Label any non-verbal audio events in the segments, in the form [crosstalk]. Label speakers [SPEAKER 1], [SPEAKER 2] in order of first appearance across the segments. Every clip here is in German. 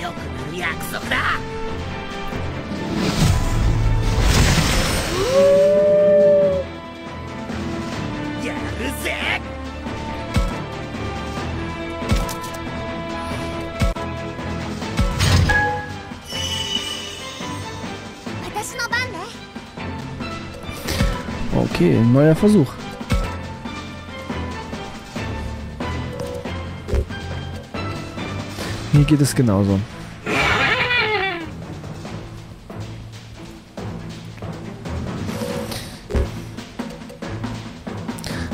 [SPEAKER 1] 強くなる約束だやるぜ
[SPEAKER 2] 私の番ね
[SPEAKER 3] Okay, ein neuer Versuch. Mir geht es genauso.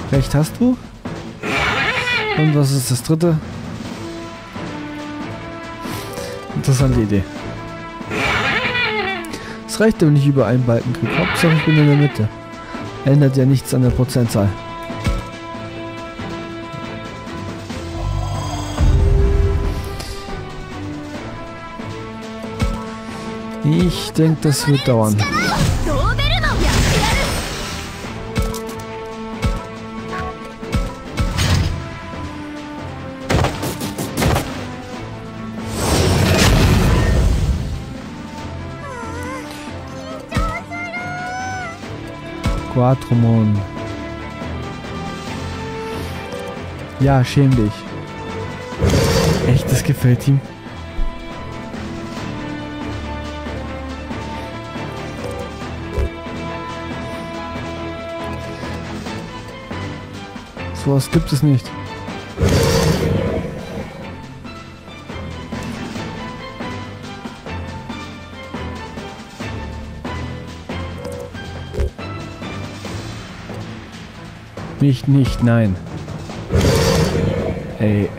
[SPEAKER 3] Recht hast du? Und was ist das dritte? Interessante Idee. Es reicht, wenn ich über einen Balken kriege. Hauptsache ich bin in der Mitte. Ändert ja nichts an der Prozentzahl. Ich denke, das wird dauern. Quatromon. Ja, schäm dich. Echt, das gefällt ihm. Was gibt es nicht. Nicht, nicht, nein. Ey.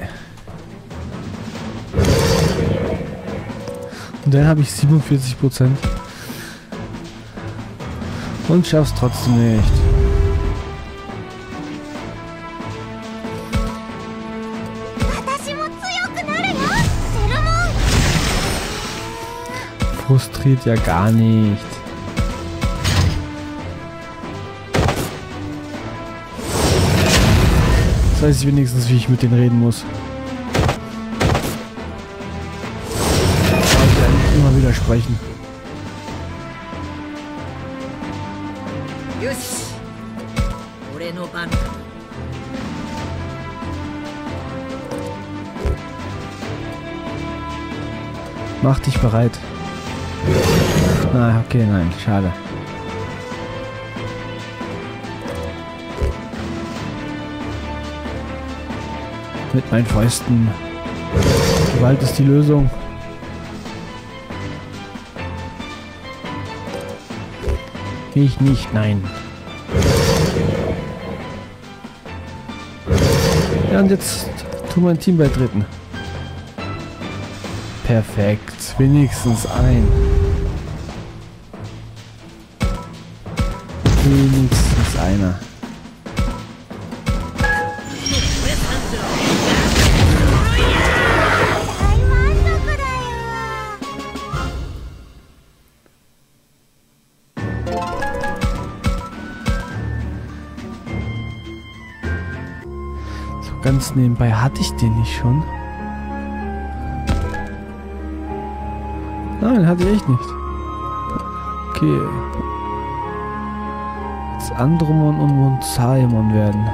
[SPEAKER 3] Und dann habe ich 47 Prozent. Und schaff's trotzdem nicht.「passiert ja gar nicht. Das weiß ich wenigstens, wie ich mit denen reden muss. Ich sollte immer
[SPEAKER 1] wieder sprechen.
[SPEAKER 3] Mach dich bereit. Ah, okay, nein, schade. Mit meinen Fäusten. Gewalt ist die Lösung. Ich nicht, nein. Ja, und jetzt tu mein Team beitreten. Perfekt. Wenigstens ein. Ganz nebenbei hatte ich den nicht schon. Nein, hatte ich nicht. Okay. Jetzt Andromon und Monzaemon werden.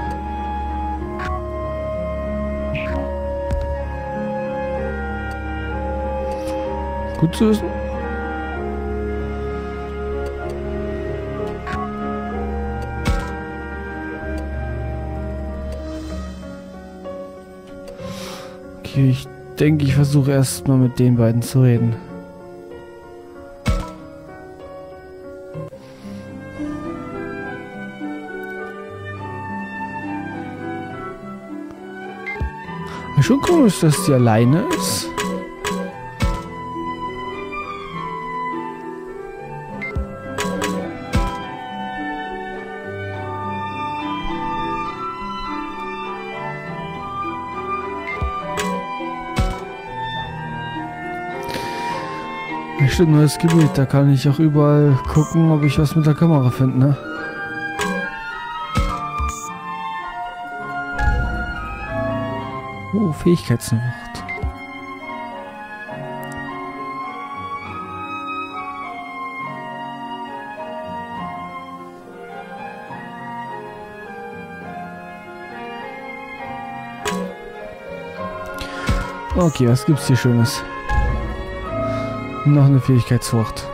[SPEAKER 3] Gut zu wissen. Ich denke, ich versuche erst mal mit den beiden zu reden. Schon komisch, dass die alleine ist. bestimmt neues Gebiet. Da kann ich auch überall gucken, ob ich was mit der Kamera finde, ne? Oh, Fähigkeitsnacht. Okay, was gibt's hier Schönes? Noch eine Fähigkeitsfrucht.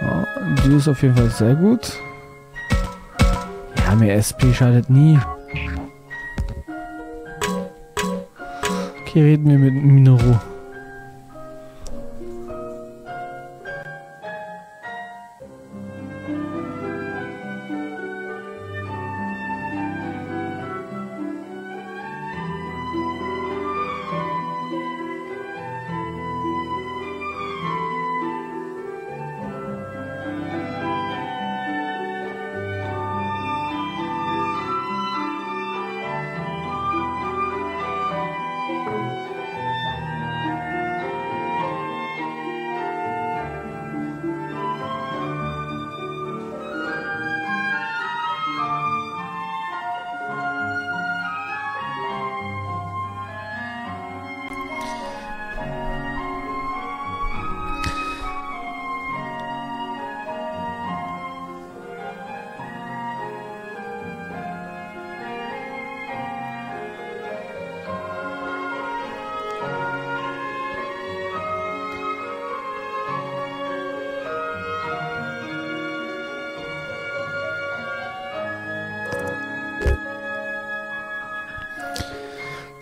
[SPEAKER 3] Ja, die ist auf jeden Fall sehr gut. Ja, mehr SP schadet nie. Okay, reden wir mit Minoru.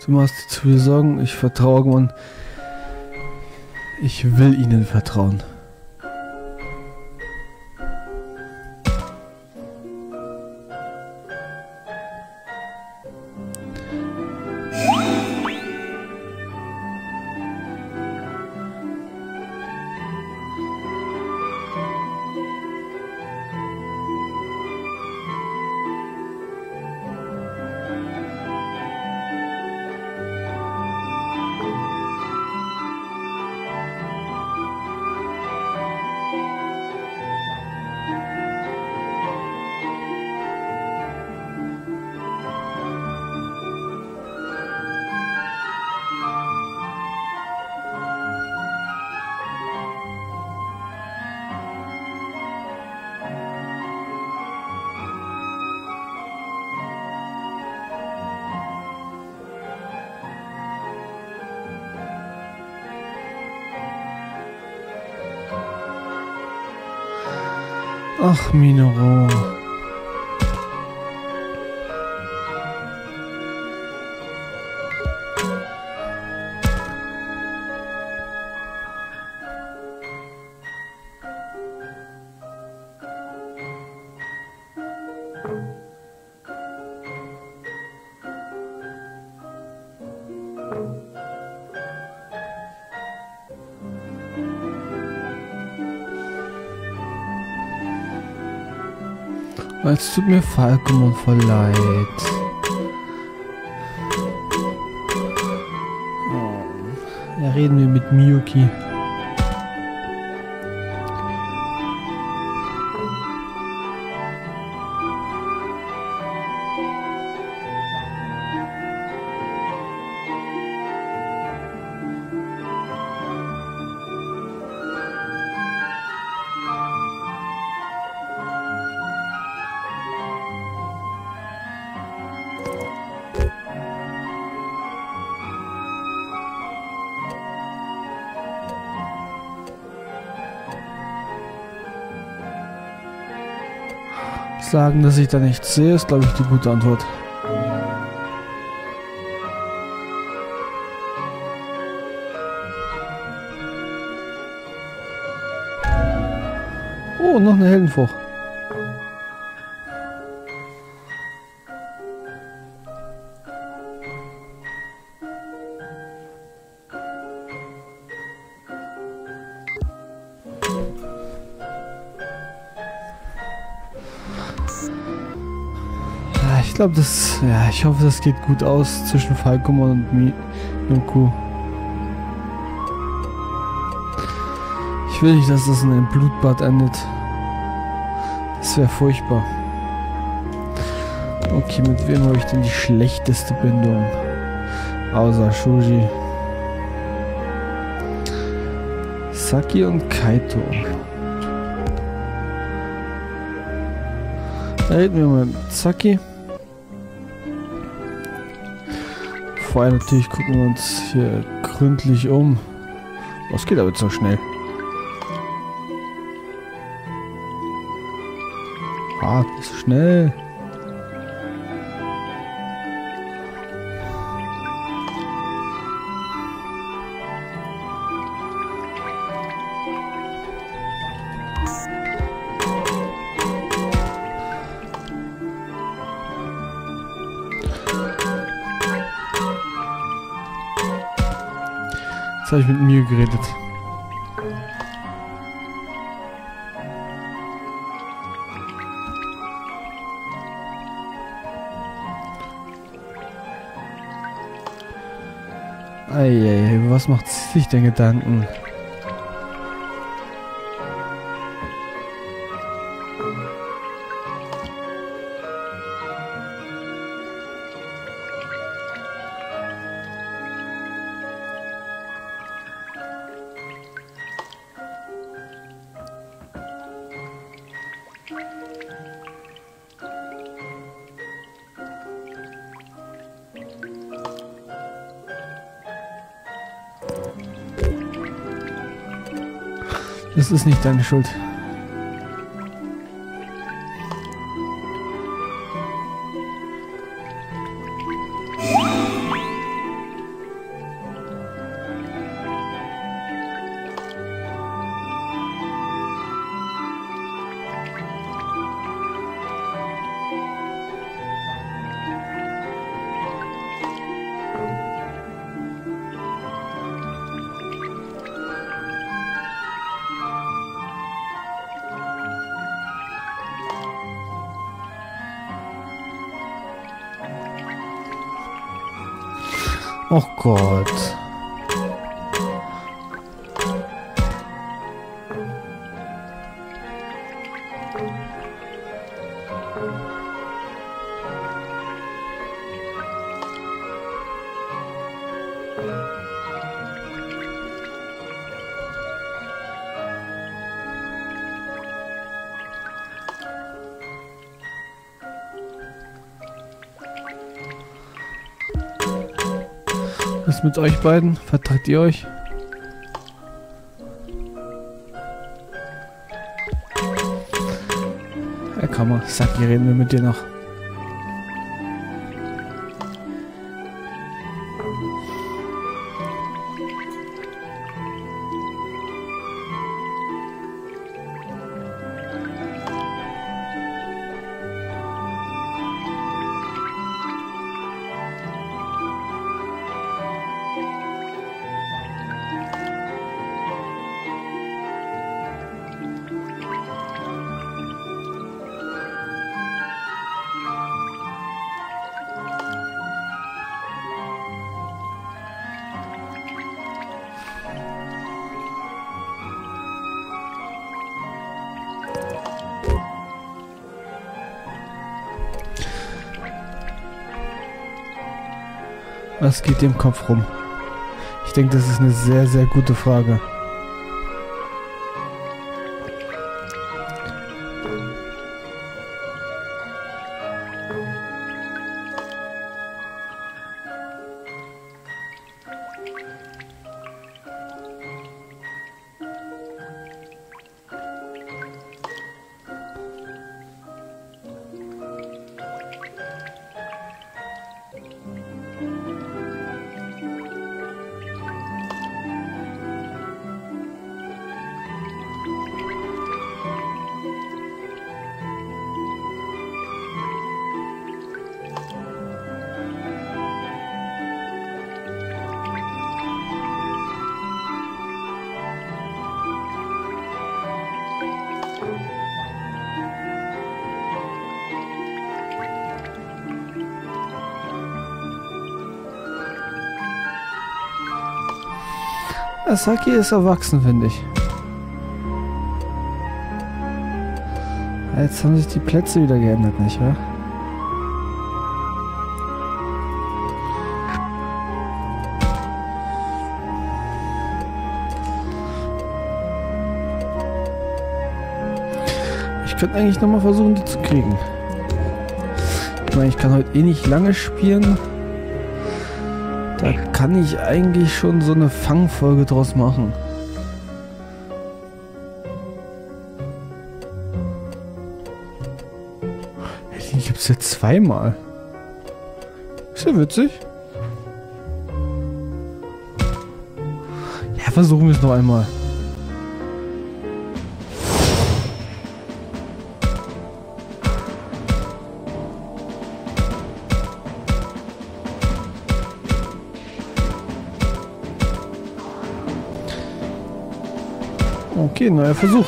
[SPEAKER 3] Du machst zu viel Sorgen, ich vertraue irgendwann. Ich will ihnen vertrauen. Ach, Minero. Es tut mir vollkommen voll leid. Ja, reden wir mit Miyuki. Sagen, dass ich da nichts sehe, ist glaube ich die gute Antwort. Oh, noch eine Heldenfrucht. Ich glaube, das. Ja, ich hoffe, das geht gut aus zwischen Falcomon und Minoku. Ich will nicht, dass das in einem Blutbad endet. Das wäre furchtbar. Okay, mit wem habe ich denn die schlechteste Bindung? Außer Shuji. Saki und Kaito. Da reden wir mal mit Zaki. Vorher natürlich gucken wir uns hier gründlich um. Das geht aber so schnell. Ah, nicht so schnell. Jetzt habe ich mit mir geredet. Eieiei, was macht sich denn Gedanken? Das ist nicht deine Schuld. Gott. Mit euch beiden? Vertragt ihr euch? Ja, komm mal, sag, hier reden wir mit dir noch. Was geht dir im Kopf rum? Ich denke, das ist eine sehr, sehr gute Frage. Asaki ist erwachsen, finde ich. Jetzt haben sich die Plätze wieder geändert, nicht wahr? Ich könnte eigentlich nochmal versuchen, die zu kriegen. meine, ich kann heute eh nicht lange spielen. Kann ich eigentlich schon so eine Fangfolge draus machen. Den gibt es jetzt zweimal. Ist ja witzig. Ja, versuchen wir es noch einmal. Okay, neuer Versuch.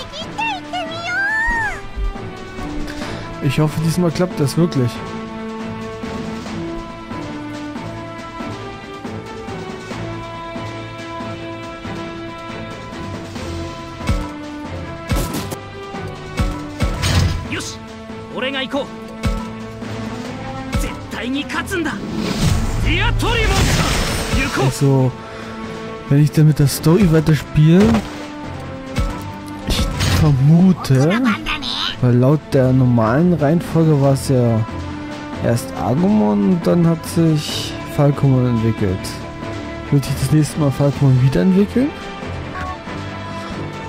[SPEAKER 3] Ich hoffe, diesmal klappt das wirklich. Also, wenn ich dann mit der Story weiterspiele, sollte. Weil laut der normalen Reihenfolge war es ja erst Agumon und dann hat sich Falcomon entwickelt. Wird sich das nächste Mal Falcomon wiederentwickeln?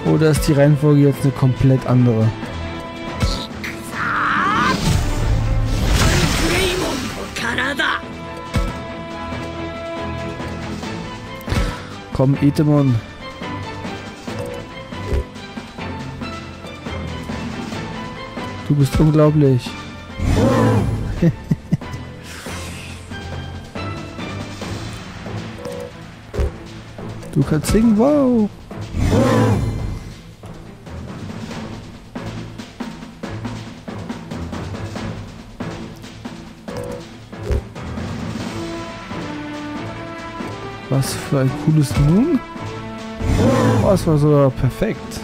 [SPEAKER 3] Oder ist die Reihenfolge jetzt eine komplett andere? Komm, Etemon. Du bist unglaublich. [laughs] du kannst singen, wow. Was für ein cooles Moon. Oh, das war sogar perfekt.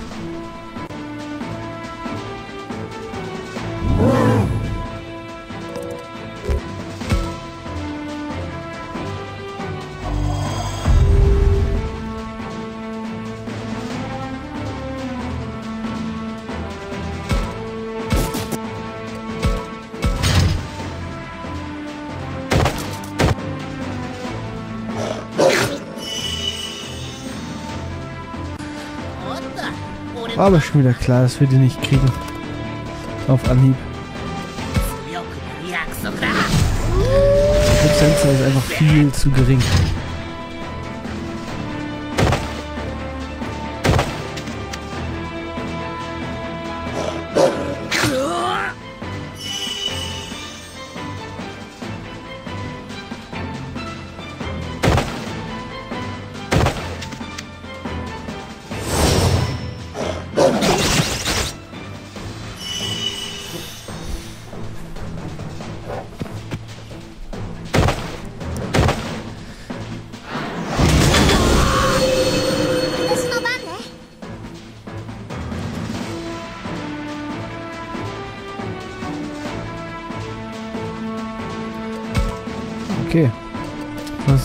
[SPEAKER 3] War aber schon wieder klar, dass wir die nicht kriegen. Auf Anhieb. Die Prozentzahl ist einfach viel zu gering.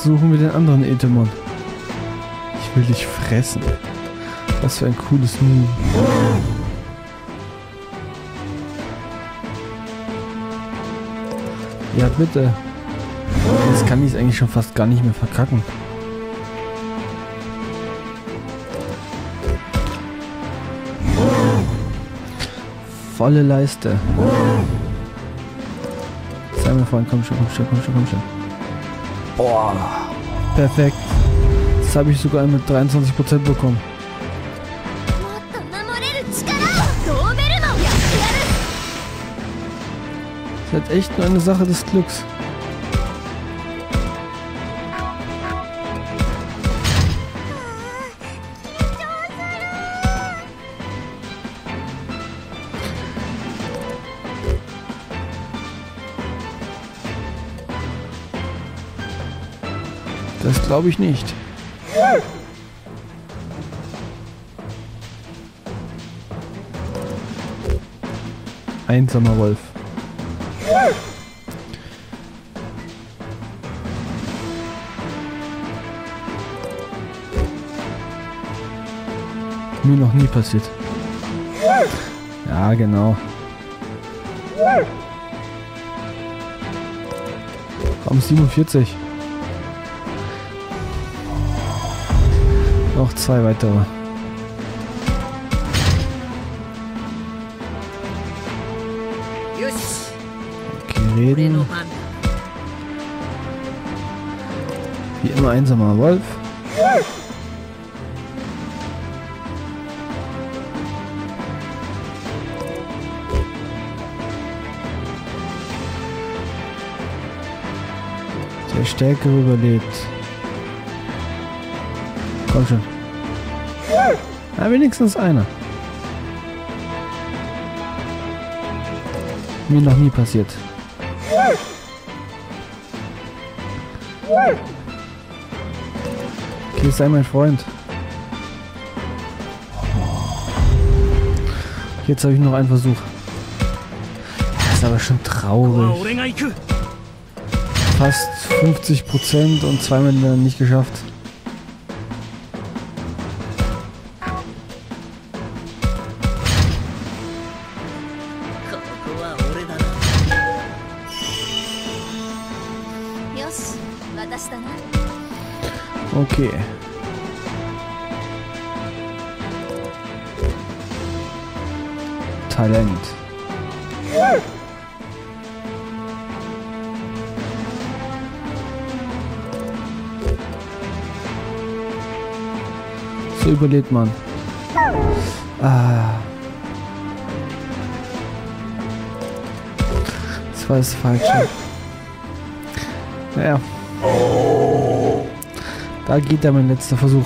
[SPEAKER 3] Versuchen wir den anderen Etemon. Ich will dich fressen. Was für ein cooles Move. Ja, bitte. Jetzt kann ich es eigentlich schon fast gar nicht mehr verkacken. Volle Leiste. Sei mir Freund, komm schon, komm schon, komm schon, komm schon. Boah. Perfekt. Das habe ich sogar mit 23% bekommen. Das ist halt echt nur eine Sache des Glücks. Glaube ich nicht. Einsamer Wolf. Mir noch nie passiert. Ja, genau. Komm, 47. Noch zwei weitere. Okay, reden. Wie immer einsamer Wolf. Der Stärkere überlebt. Komm schon. Ja, wenigstens einer. Mir noch nie passiert. Okay, sei mein Freund. Jetzt habe ich noch einen Versuch. Das ist aber schon traurig. Fast 50% und zweimal nicht geschafft. Okay. Talent. So überlebt man. Ah. Das war das Falsche. Naja. Da geht ja mein letzter Versuch.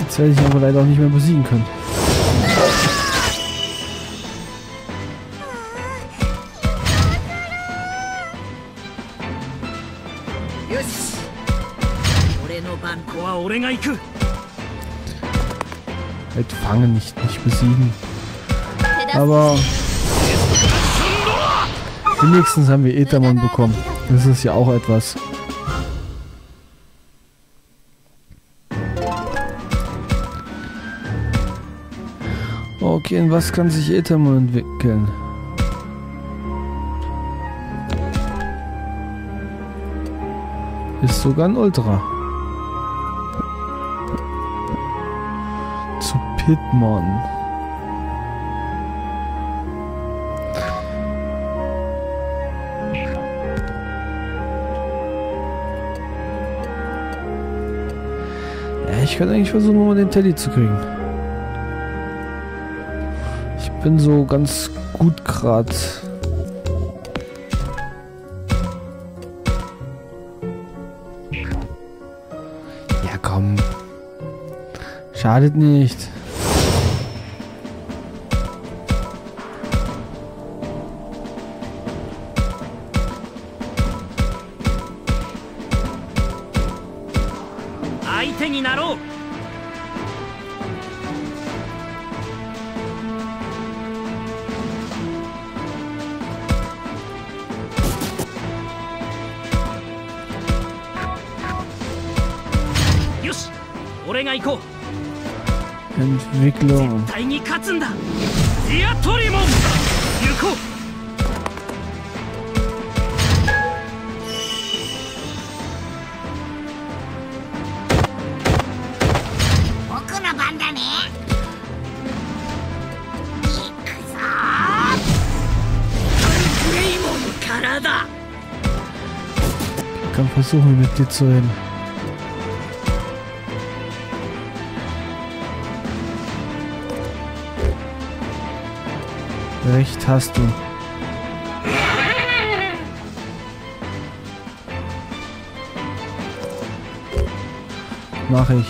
[SPEAKER 3] Jetzt werde ich aber leider auch nicht mehr besiegen können. halt Fangen nicht, nicht besiegen. Aber wenigstens haben wir Ethermon bekommen. Das ist ja auch etwas. Okay, in was kann sich Ethermon entwickeln? Ist sogar ein Ultra. Zu Pitmon. Ja, ich könnte eigentlich versuchen, mal den Teddy zu kriegen. Ich bin so ganz gut gerade. Ja, komm. Schadet nicht.「
[SPEAKER 1] が行こう
[SPEAKER 3] Entwicklung.
[SPEAKER 1] 絶対に勝つんだディアトリモン行こう
[SPEAKER 3] versuchen, mit dir zu reden. Recht hast du. Mach ich.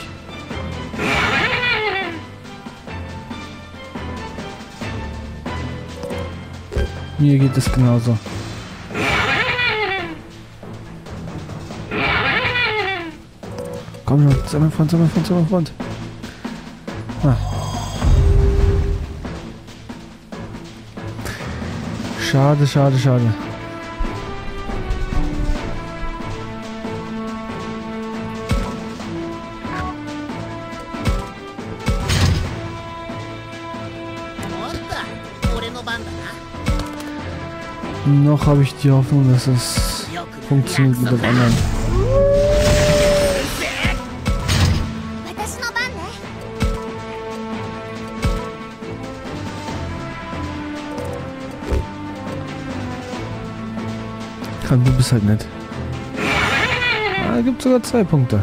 [SPEAKER 3] Mir geht es genauso. Komm schon, sei mein Freund, sei mein Freund. Ah. Schade, schade, schade. Noch habe ich die Hoffnung, dass es funktioniert mit dem anderen. Aber du bist halt nett. Ah, gibt sogar zwei Punkte.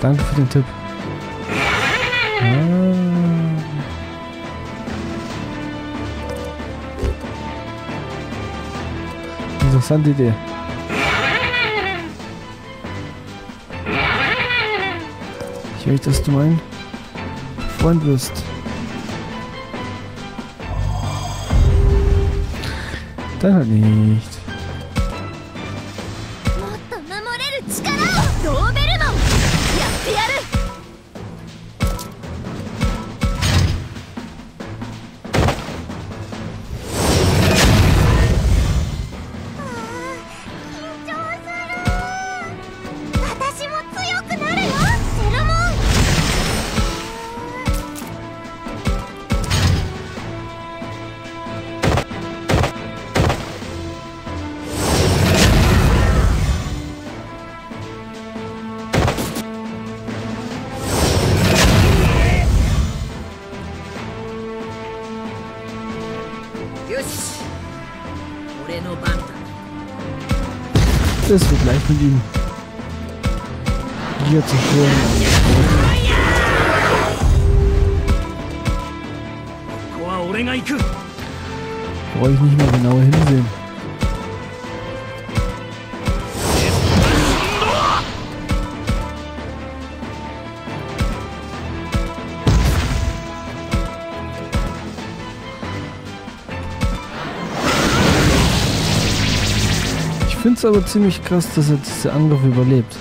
[SPEAKER 3] Danke für den Tipp. Ah. Interessante Idee. Ich möchte, dass du mein Freund wirst. 但是你 mit ihm hier zu führen. Brauche ich nicht mal genauer hinsehen. finde es aber ziemlich krass, dass er diese Angriff überlebt.